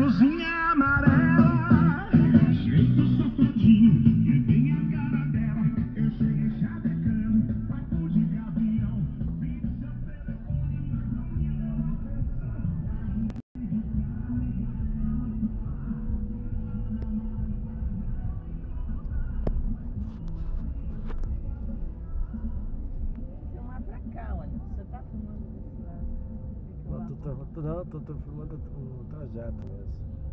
Cruzzinha. Tô, tô, não, tô, tô filmando o trajeto mesmo.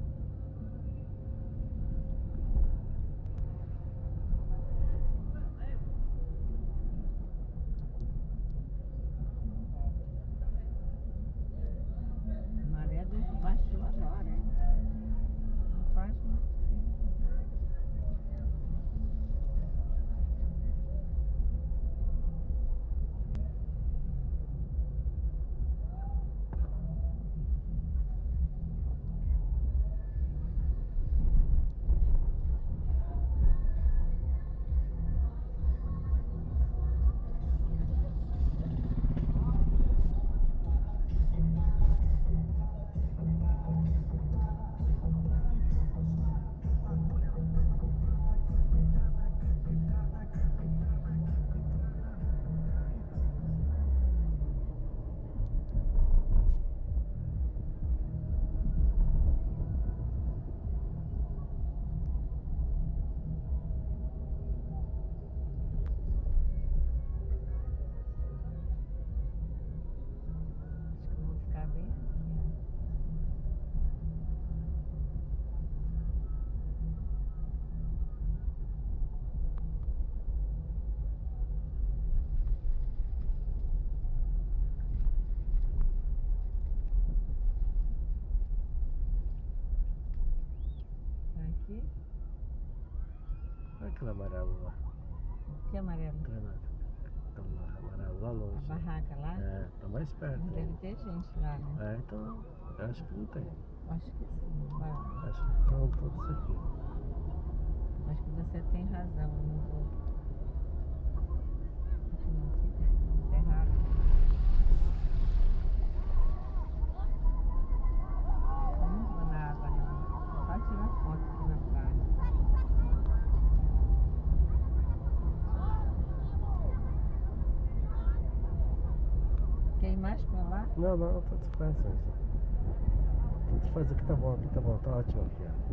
Aqui, Olha aquele amarelo lá. que amarelo. Tá lá, tá lá, amarelo lá A longe. barraca lá. É, tá mais perto. Não deve ter gente lá, né? É, então, eu acho que não tem. Acho que sim. Vai. Acho que estão todos aqui. Acho que você tem razão, eu não vou. Aqui não fica, aqui não tá errado. Eu não vou na água não. Só tirar foto aqui na praia. Ir mais pra lá? Não, não, tanto faz. Tanto faz aqui tá bom, aqui tá bom, tá ótimo aqui, ó.